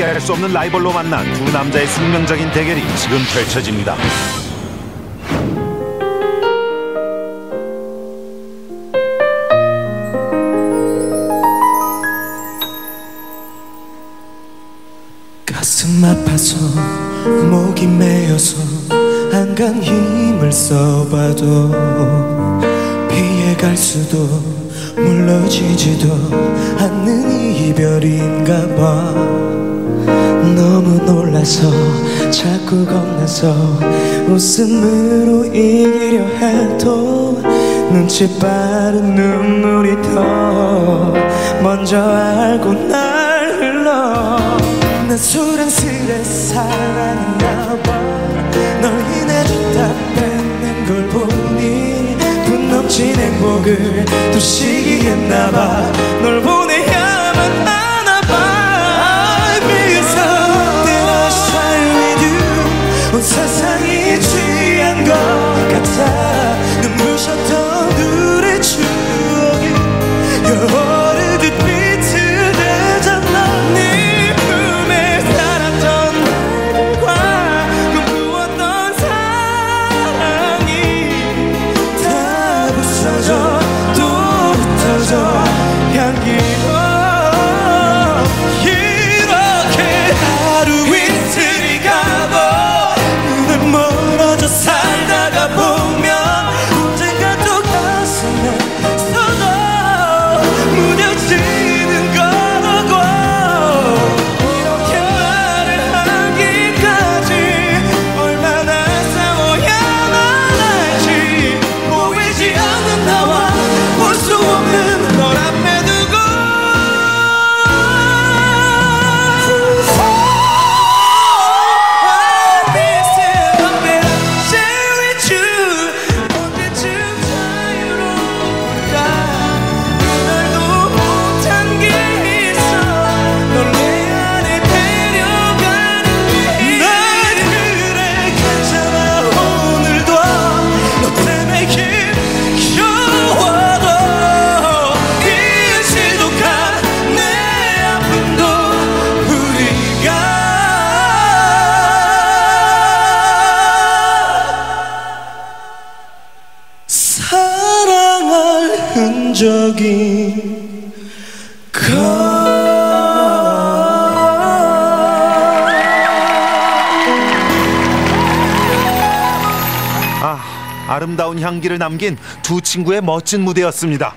피할 수 없는 라이벌로 만난 두 남자의 숙명적인 대결이 지금 펼쳐집니다. 가슴 아파서 목이 메어서 안간 힘을 써봐도 피해갈 수도 물러지지도 않는 이별인가 봐 너무 놀라서 자꾸 겁나서 웃음으로 이기려 해도 눈치 빠른 눈물이 더 먼저 알고 날 흘러. 난 소란스레 사랑했나 봐널 인해줬다 뺏는 걸 보니 분 넘친 행복을 또 시기했나 봐널 적이 아, 아름다운 향기를 남긴 두 친구의 멋진 무대였습니다.